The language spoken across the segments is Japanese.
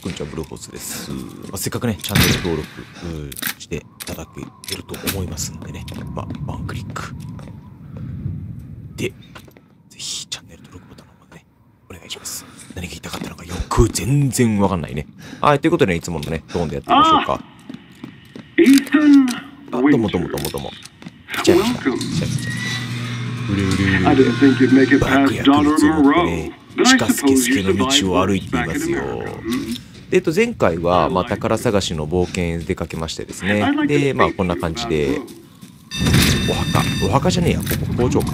こんにちは、ブルーホースです。まあ、せっかくね、チャンネル登録うんしていただけると思いますんでね、まあ、ワンクリック。で、ぜひチャンネル登録ボタンの方でね、お願いします。何が言いたかったのかよく全然わかんないね。はい、ということでね、いつものね、ドーンでやってみましょうか。あ、どうもどうも.どうもどうも。来ちゃいました。来.ちゃいました。うれうれうれバック薬 Daughter 物を持って.ね、地下スケスケの道を歩いていますよ。Hmm? でえっと、前回は、まあ、宝探しの冒険へ出かけましてですね。で、まあ、こんな感じで、お墓。お墓じゃねえや、ここ工場か。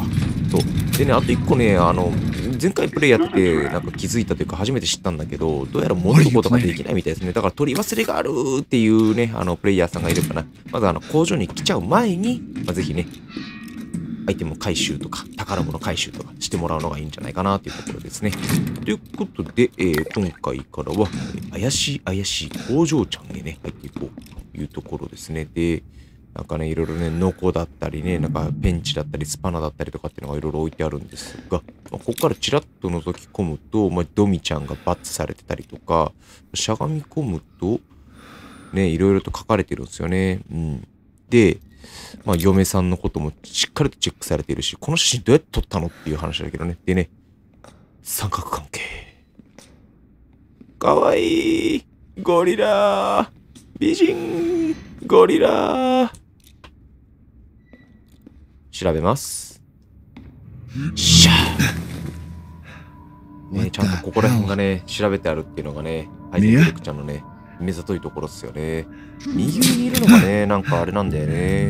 そう。でね、あと一個ね、あの、前回プレイやって、なんか気づいたというか、初めて知ったんだけど、どうやら戻ることができないみたいですね。だから、取り忘れがあるっていうね、あの、プレイヤーさんがいるかな。まず、あの、工場に来ちゃう前に、まあ、ぜひね、アイテム回収とか、宝物回収とかしてもらうのがいいんじゃないかなというところですね。ということで、えー今回からは、怪しい怪しい工場ちゃんへね、入っていこうというところですね。で、なんかね、いろいろね、ノコだったりね、なんかペンチだったり、スパナだったりとかっていうのがいろいろ置いてあるんですが、まあここからチラッと覗き込むと、まあ、ドミちゃんがバッツされてたりとか、しゃがみ込むと、ね、いろいろと書かれてるんですよね。うん。で、まあ、嫁さんのこともしっかりとチェックされているし、この写真どうやって撮ったのっていう話だけどね。でね、三角関係。かわいいゴリラ美人ゴリラ調べます。しゃーねちゃんとここら辺がね、調べてあるっていうのがね、ハイゼンベルクちゃんのね、目ざといところっすよね。右にいるのがね、なんかあれなんだよね。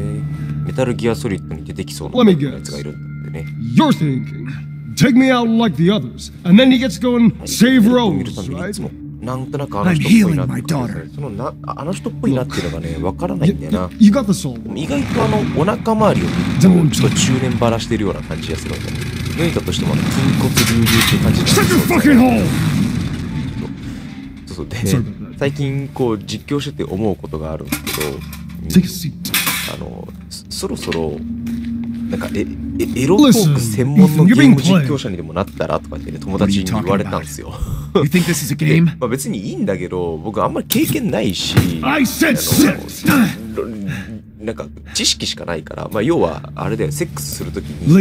メタルギアソリッドに出てきそうなやつがいるんね。You're thinking, take me out like the others, and then he gets going, save Rose, right? なんとなくあの人っぽいなってそのなあの人っぽいなっていうのがねわからないんだよな.意外とあのお腹周りを見るとちょっと中年バラしてるような感じがするんだね脱いだとしても筋骨隆々って感じですよ fucking hole! そうそうで that. 最近こう実況してて思うことがあるんですけど.あのそそろそろなんかええエロトーク専門のゲーム実況者にでもなったらとかってね友達に言われたんですよ? まあ、別にいいんだけど僕あんまり経験ないしなんか、知識しかないから、まあ、要は、あれだよ、セックスするときに、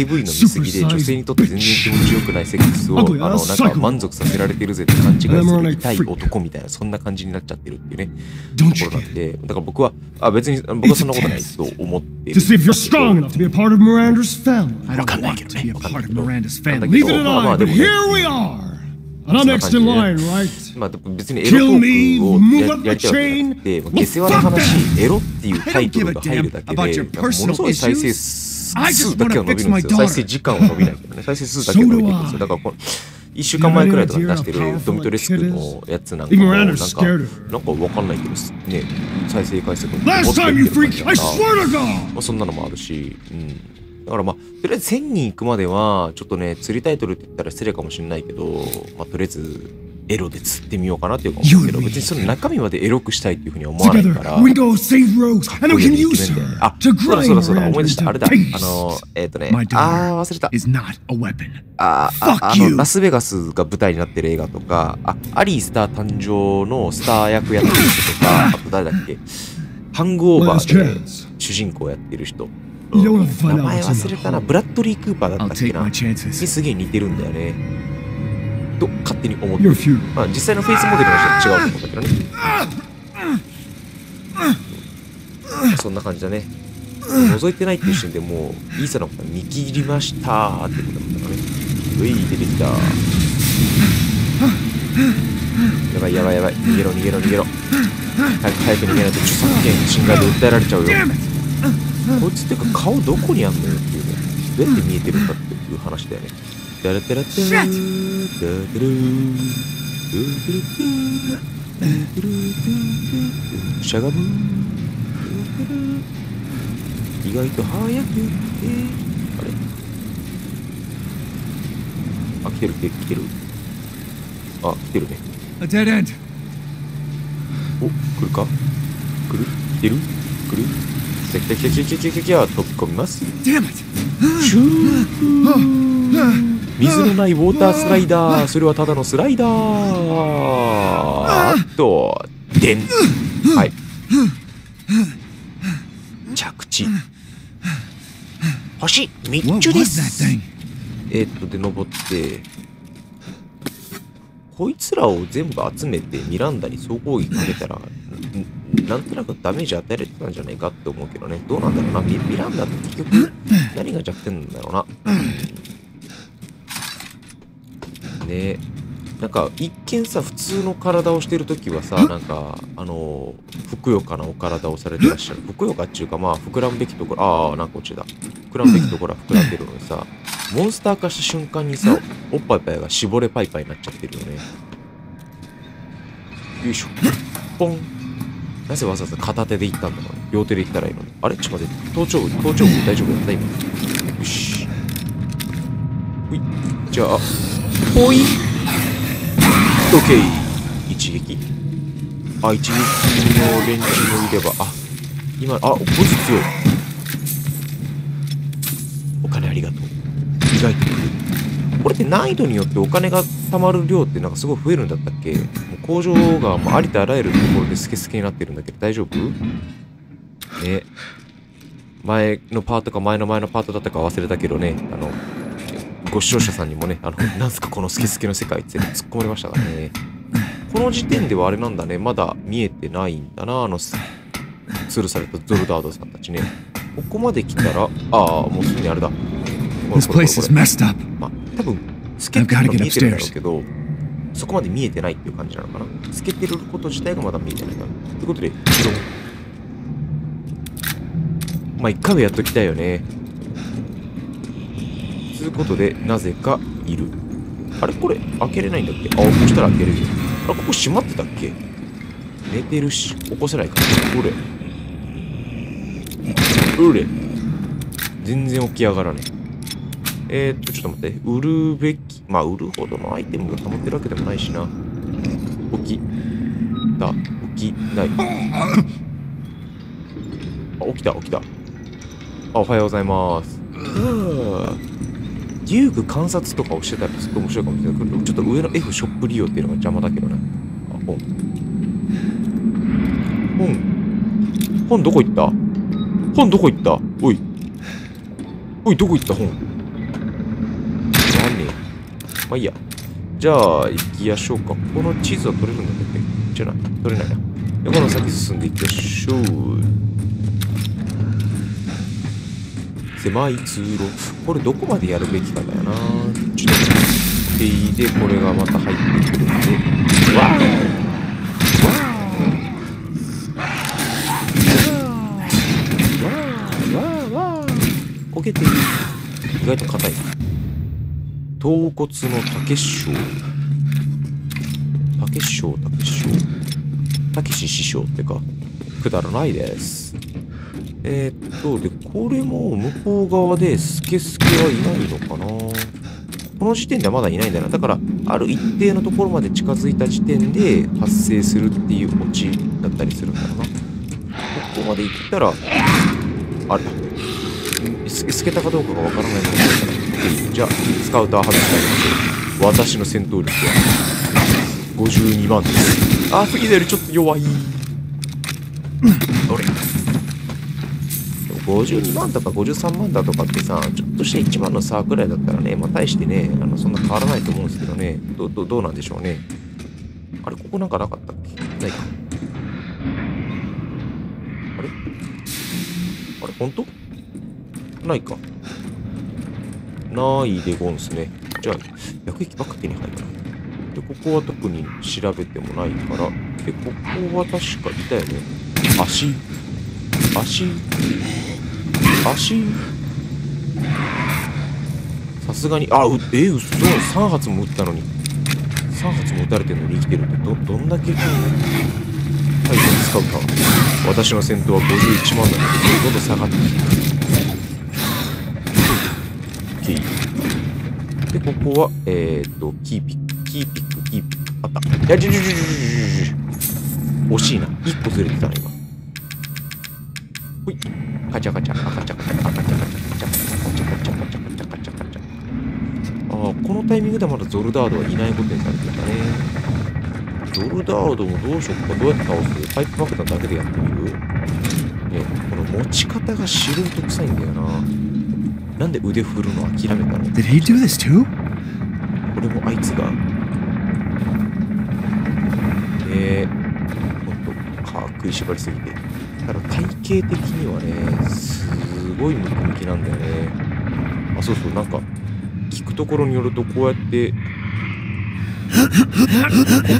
AV の見過ぎで、女性にとって全然気持ちよくないセックスを、あの、なんか、満足させられてるぜって勘違いする痛い男みたいな、そんな感じになっちゃってるっていうね、ところなんで、だから僕は、あ、別に、僕はそんなことないと思ってる。わかんないけどね。わかんないけど。まあ、も、ね、here! まあ、別にエロトークをやりたいわけじゃなくて、下世話な話、エロっていうタイトルが入るだけで、ものすごい再生数だけは伸びるんですよ。再生時間は伸びないけどね。再生数だけは伸びてるんですよ。だからこの、1週間前くらいとかに出してるドミトレスクのやつなんかも、なんか、なんかわかんないけど、ね、再生回数がもっといってる感じだから!まあ、そんなのもあるし、うん。だからまあ、とりあえず1000人行くまでは、ちょっとね、釣りタイトルって言ったら失礼かもしれないけど、まあ、とりあえず、エロで釣ってみようかなっていうか思うけど.別にその中身までエロくしたいっていうふうには思わないから。あ、そうだそうだそうだ、思い出した。あれだ。あのえっ、とねあー、忘れた。あーああのラスベガスが舞台になってる映画とか、あ、アリースター誕生のスター役やってる人とか、あと誰だっけ、ハングオーバーで.主人公やってる人。名前忘れたな。ブラッドリー・クーパーだったっけな。に.すげえ似てるんだよね。と、勝手に思ってる。まあ実際のフェイスモデルの人は違うと思うんだけどね。そんな感じだね。覗いてないっていう時点でもう、イーサのことは見切りましたーってことなんだからね。うい、出てきた。やばいやばいやばい。逃げろ逃げろ逃げろ。早く早く逃げないと著作権侵害で訴えられちゃうよ。こいつっていうか顔どこにあんのよっていうね。どうやって見えてるんだっていう話だよね。ダラダラダーダラダラードゥドゥルードゥドゥルドゥドゥドゥルドゥしゃがむ意外と早くてあれあ来てる来てる来てるあ来てるね A dead end. お来るか来る来てる来る来た来た来た来た来た来た来た飛び込みますシュー水のないウォータースライダーそれはただのスライダーあと、でん。はい。着地。星3つです。えーっと、で、登って、こいつらを全部集めてミランダに総攻撃かけたら、んなんとなくダメージ与えられてたんじゃないかって思うけどね。どうなんだろうな。ミミランダって結局、何が弱点なんだろうな。ねなんか一見さ普通の体をしてる時はさなんかあのふくよかなお体をされてらっしゃる。ふくよかっていうかまあ膨らむべきところああなんかこっちだ膨らむべきところは膨らんでるのにさモンスター化した瞬間にさおっぱいぱいが絞れパイパイになっちゃってるよね。よいしょ。ポンなぜわざわざ片手で行ったんだろう両手で行ったらいいのに。あれ？ちょっと待って。頭頂部頭頂部大丈夫だった今。よし。ほい。じゃあほい。オッケー一撃。あ一撃の連中もいれば。あ今あこいつ強い。お金ありがとう。意外とこれって難易度によってお金が貯まる量ってなんかすごい増えるんだったっけ？工場がもうありとあらゆるところでスケスケになってるんだけど大丈夫？ね前のパートか前の前のパートだったか忘れたけどねあのご視聴者さんにもね、あの、なんすかこのスケスケの世界って突っ込まれましたからね。この時点ではあれなんだね、まだ見えてないんだな、あの、す吊るされたゾルダードさんたちね。ここまで来たら、ああ、もうすぐにあれだ。これ This これ place こ is れ messed up. まあ、多分、透けてるのが見えてるんだろうけど、そこまで見えてないっていう感じなのかな？透けてること自体がまだ見えてないかな。ということで、ドンまあ、一回はやっときたいよね。ということで、なぜかいる。あれ？これ、開けれないんだっけ？あ、起こしたら開けれるよ。あれ、ここ閉まってたっけ？寝てるし、起こせないか。うれ。うれ。全然起き上がらねえ。えー、っと、ちょっと待って。売るべき。まあ、売るほどのアイテムが溜まってるわけでもないしな。起き。た。起きない。あ、起きた、起きた。あ、おはようございます。デューク観察とかをしてたらすっごい面白いかもしれないけど、ちょっと上の F ショップ利用っていうのが邪魔だけどね。あ、本。本。本どこ行った？本どこ行った？おい。おい、どこ行った？本。まあいいや。じゃあ、行きやしょうか。この地図は取れるんだっけ？じゃない。取れないな。でこの先進んでいきましょう。狭い通路。これどこまでやるべきかだよな。ちょっと待って。で、これがまた入ってくるんで。わーわーこけてる。意外と硬い。頭骨の竹師匠。竹師匠、竹師匠。竹師師匠ってか、くだらないです。えーっと、で、これも向こう側でスケスケはいないのかなこの時点ではまだいないんだな。だから、ある一定のところまで近づいた時点で発生するっていうオチだったりするんだな。ここまで行ったら、あれだ。ススケたかどうかがわからないので、じゃあ、スカウター外してあげましょう。私の戦闘力は52万です。あ、次よりちょっと弱い。どれ？52万とか53万だとかってさ、ちょっとした1万の差くらいだったらね、まあ大してね、あのそんな変わらないと思うんですけどね、どどどうなんでしょうね。あれ、ここなんかなかったっけ？ないか。あれ？あれ、本当？ないか。ないでゴンスね。じゃあ、薬液ばっか手に入るな。で、ここは特に調べてもないから、で、ここは確かいたよね。足。足。足。さすがに、あ、う、え、うっそ、3発も撃ったのに。3発も撃たれてるのに生きてるって、ど、どんだけ、はい、スカウター。私の戦闘は51万なので、どんどん下がっていく。OK。で、ここは、えー、っと、キーピック、キーピック、キーピック。あった。いや、ちょちょちょちょちょ惜しいな。1個ずれてたな、今。ほい。カチャカチャ、カチャカチャ、カチャカチャ、カチャカチャ、カチャカチャ、カチャカチャ、カチャカチャ、ああ、このタイミングでまだゾルダートはいないことになるんだね。ゾルダードもどうしよっかどうやって倒すパイプ爆弾だけでやってみるねこの持ち方が素人臭いんだよななんで腕振るの諦めたの？Did he do this too? これもあいつが。えー、ほんとか食いしばりすぎて。だから体型的にはねすごいムキムキなんだよね。あそうそうなんか聞くところによるとこうやってこ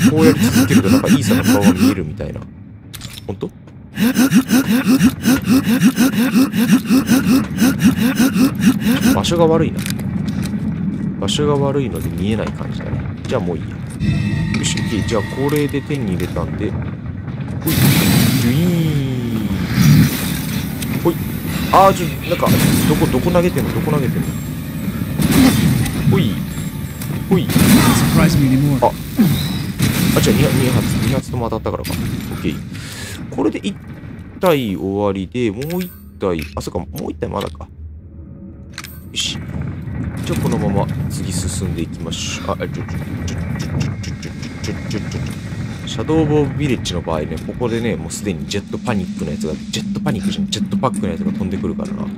うこうやり続けるとなんかイーサの顔が見えるみたいな。本当？場所が悪いな。場所が悪いので見えない感じだね。じゃあもういいや。よし OK じゃあこれで手に入れたんで。ほい。ジュイーン。ほい。あーちょなんかどこどこ投げてんの？どこ投げてんの？ほい。ほい.あ、あ、違う、2, 発、2発とも当たったからか。OK。これで1体終わりで、もう1体、あ、そっか、もう1体まだか。よし。じゃあ、このまま次進んでいきましょう。あ、ちょ、ちょ、ちょ、ちょ、ちょ、ちょ、ちょ、ちょ、シャドウボービレッジの場合ね、ここでね、もうすでにジェットパニックのやつが、ジェットパニックじゃん、ジェットパックのやつが飛んでくるからな。こ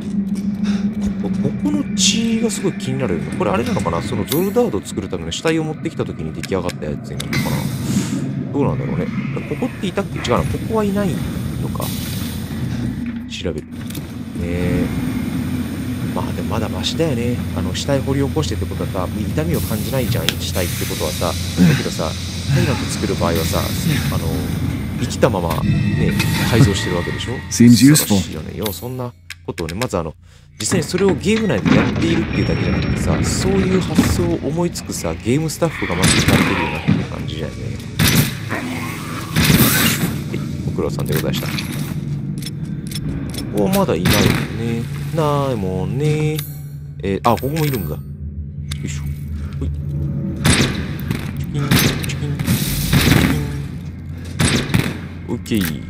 こここの血がすごい気になるよね。これあれなのかな？そのゾルダードを作るための死体を持ってきた時に出来上がったやつになるのかな？どうなんだろうね。ここっていたっけ？違うな。ここはいないのか。調べる。ねえ。まあでもまだマシだよね。あの、死体掘り起こしてってことはさ、痛みを感じないじゃん、死体ってことはさ。だけどさ、体力作る場合はさ、あの、生きたままね、改造してるわけでしょ？Seems 恐ろしいよね。よ、そんなことをね、まずあの、実際にそれをゲーム内でやっているっていうだけじゃなくてさ、そういう発想を思いつくさ、ゲームスタッフがまず光ってるようなっていう感じだよね。はい、ご苦労さんでございました。ここまだいないもんね。ないもんね。えー、あ、ここもいるんだ。よいしょ。ほい。チキン、チキン、チキン。オッケー。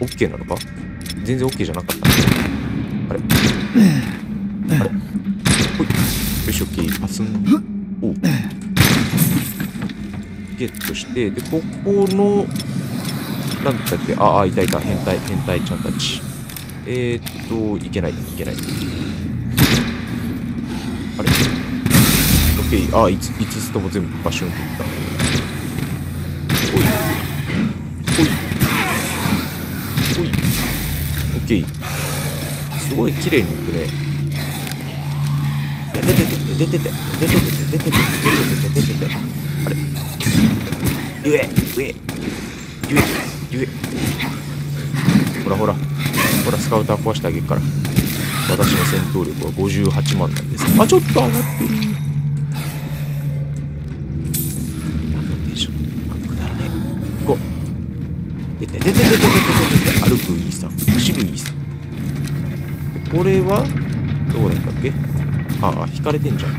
オッケーなのか？全然オッケーじゃなかった。あれ？あれ？ほい。よし、オッケー。パスン。お。ゲットして、で、ここの、なんだっけ、ああ、いたいた、変態、変態ちゃんたち。えー、っと、いけない、いけない。あれ？オッケー、ああ、5つ、5つとも全部バシュンといった。ほい。ほい。ほい。オッケー。すごい綺麗にいくね。出てて、出てて、出てて、出てて、出てて、出てて、出てて、あれ？ゆえ、ゆえ、ゆえ、ほらほら、ほら、スカウター壊してあげるから。私の戦闘力は58万なんです。あ、ちょっと上がってる。あくだらねえ。こう。出て、出て、出て、出て、出て、歩くイーさん、走るイーさん。これはどうだったっけああ、引かれてんじゃん。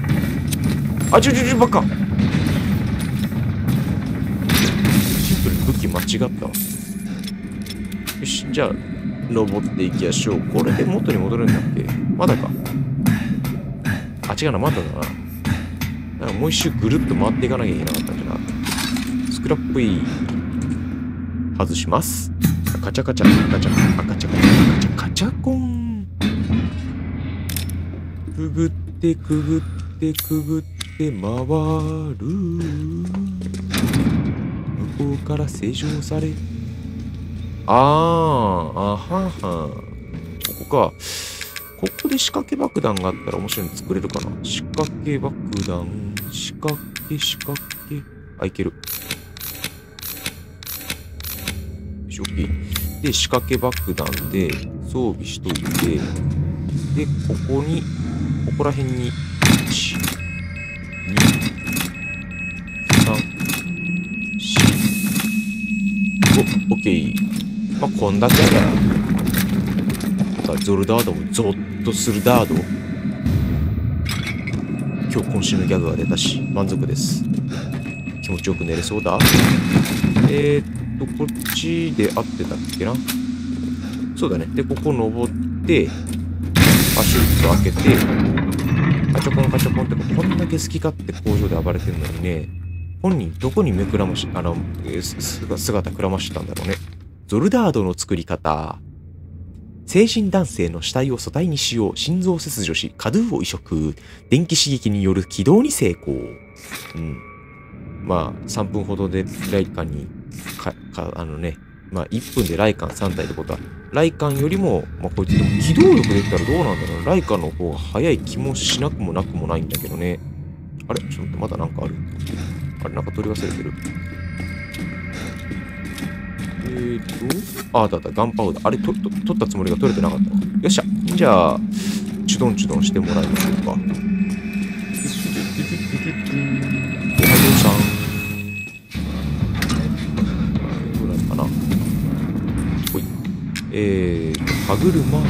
あ、ちょちょちょ、ばっかシンプルに武器間違ったわ。よし、じゃあ、登っていきましょう。これで元に戻るんだっけ？まだか？あ、違うな、まだだな。だかもう一周ぐるっと回っていかなきゃいけなかったんじゃな。スクラップイー。外します。カチャカチャ、カチャ、あカチャカチャ、カチャ、カチャコン。くぐってくぐってくぐって回る向こうから施錠されあーあはは。ここか。ここで仕掛け爆弾があったら面白いの作れるかな？仕掛け爆弾。仕掛け仕掛け。あいける。よし OK で仕掛け爆弾で装備しといてでここにここら辺に、1、2、3、4、5、オッケー。まあ、こんだけやから。ゾルダードもゾッとするダード。今日渾身のギャグが出たし、満足です。気持ちよく寝れそうだえー、っと、こっちで合ってたっけなそうだね。で、ここ登って、パシュッと開けて、カチョコンカチョコンってこんだけ好き勝手工場で暴れてるのにね、本人どこに目くらまし、あの、姿くらましてたんだろうね。ゾルダードの作り方。成人男性の死体を素体にしよう。心臓切除し、カドゥを移植。電気刺激による起動に成功。うん。まあ、3分ほどでライカンに、か、か、あのね、まあ、1分でライカン3体ってことは、ライカンよりも、まあ、こいつでも機動力できたらどうなんだろうライカンの方が早い気もしなくもなくもないんだけどね。あれ？ちょっと待って、まだなんかあるあれなんか取り忘れてる。えーと、あ、あったあった、ガンパウダー。あれ、と、と、取ったつもりが取れてなかった。よっしゃ。じゃあ、チュドンチュドンしてもらいましょうか。おはようさん。どうなのかなほい。えーと、歯車。オ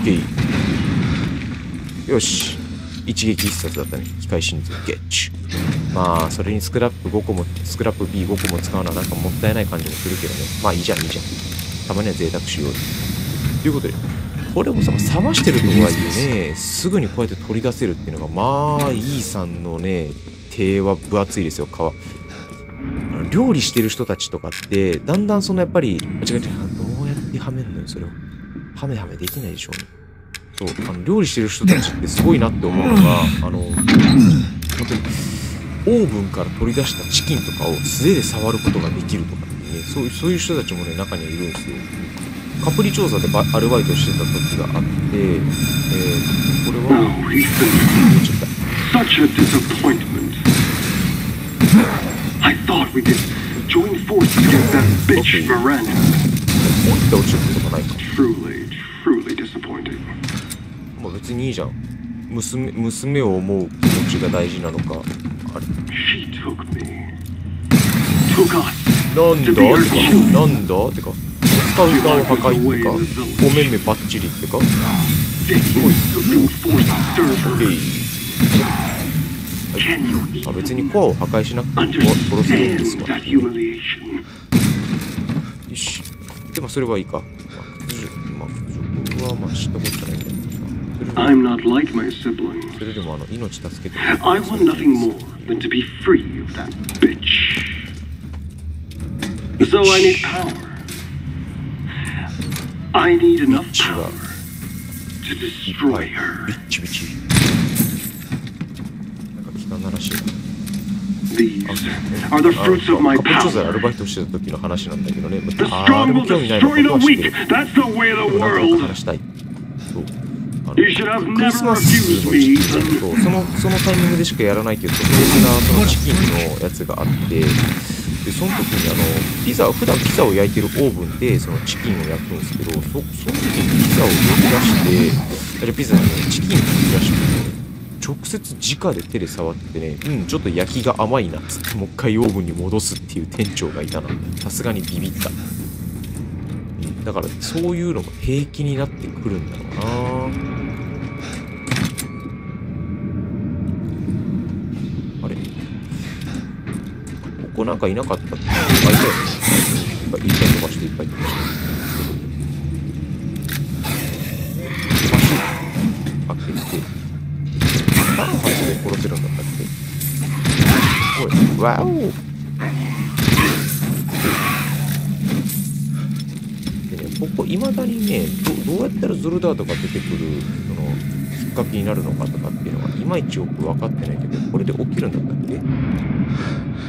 ッケー。よし。一撃必殺だったね。機械心臓ゲッチュ。まあ、それにスクラップ5個も、スクラップ B5 個も使うのはなんかもったいない感じもするけどね。まあいいじゃん、いいじゃん。たまには贅沢しよう。ということで、これもさ、冷ましてるとはいえね、すぐにこうやって取り出せるっていうのが、まあ、イーさんのね、手は分厚いですよ、皮。料理してる人たちとかって、だんだんそのやっぱり、あ違う違う、どうやってはめんのよ、それを。はめはめできないでしょうね。そう、あの、料理してる人たちってすごいなって思うのが、あの、本当に、オーブンから取り出したチキンとかを素手で触ることができるとかってね、そういう、そういう人たちもね、中にはいるんですよ。カプリ調査でバアルバイトしてた時があって、えー、これは、Oh, Ethan, ちょっと such a disappointment. I thought we could join forces against that bitch Miranda. 落ちて落ちることがないか。Truly, truly disappointing. まあ別にいいじゃん。娘、娘を思う気持ちが大事なのか。あれなんだ？ってか、なんだ？ってか、スカウターを破壊ってか、お目目バッチリってか、They used to force server. でい。あ、別にコアを破壊しなくても殺せるんです understand が。that humiliation? よし。でもそれはいいか。まあ、まあ、屈辱はまあ知ったことじゃない。I'm not like my siblings. I want nothing more than to be free of that bitch. So I need power. I need enough power to destroy her. These are the fruits of my power. The strong will destroy the weak. That's the way of the world. ス never マスの時期だとそのそのタイミングでしかやらないっていう特別なそのチキンのやつがあってでその時にあのピザ普段ピザを焼いてるオーブンでそのチキンを焼くんですけどそその時にピザを呼び出してじゃピザにねチキンを呼び出して直接直で手で触ってねうんちょっと焼きが甘いなっつってもう一回オーブンに戻すっていう店長がいたの。さすがにビビった。だからそういうのが平気になってくるんだろうなあれここなんかいなかった？っけあ、いたよね。いっぱいいっぱい飛ばしていっぱい飛ばして。パシッ開けて。何発で殺せるんだったっけおい、わおでね、ここ、いまだにねど、どうやったらゾルダートが出てくる、その、きっかけになるのかとかっていうのが、いまいちよく分かってないけど、これで起きるんだったっけ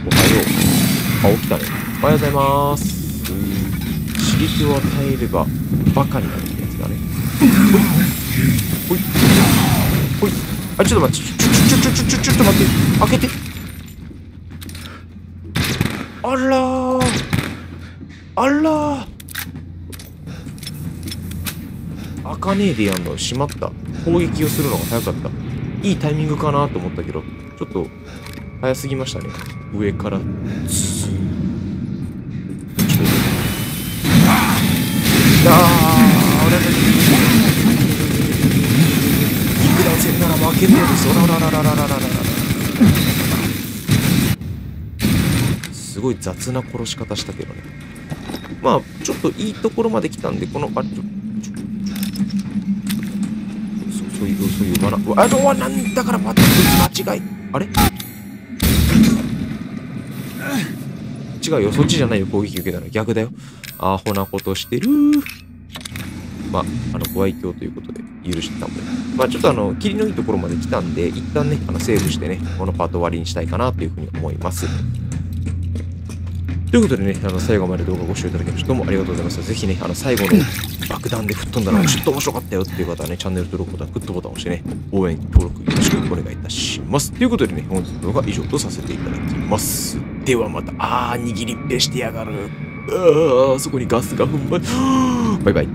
おはよう。あ、起きたね。おはようございます。刺激を与えれば、バカになるってやつだね。ほい。ほい。あ、ちょっと待って。ちょ、ちょ、ちょ、ちょ、ちょ、ちょっと待って。開けて。あら。あらー。開かねえでやんの。しまった。攻撃をするのが早かった。いいタイミングかなと思ったけど、ちょっと、早すぎましたね。上から、ズーン。ああ、俺肉弾戦なら負けるのです。おらららららららららら。すごい雑な殺し方したけどね。まあ、ちょっといいところまで来たんで、この、あ、ちょ、ちょ、ちょ、そそういう、そういう罠。あの、なんだからまた、間違い。あれ違うよ。そっちじゃないよ。攻撃受けたの逆だよ。アホなことしてる。まあ、あの、ご愛嬌ということで許してたんで。まあ、ちょっとあの、霧のいいところまで来たんで、一旦ね、あの、セーブしてね、このパート終わりにしたいかなというふうに思います。ということでね、あの、最後まで動画ご視聴いただきまして、どうもありがとうございました。ぜひね、あの、最後の爆弾で吹っ飛んだのがちょっと面白かったよっていう方はね、チャンネル登録ボタン、グッドボタンを押してね、応援、登録よろしくお願いいたします。ということでね、本日の動画は以上とさせていただきます。ではまた、あー、握りっぺしてやがる。あー、そこにガスが踏ん張り、バイバイ。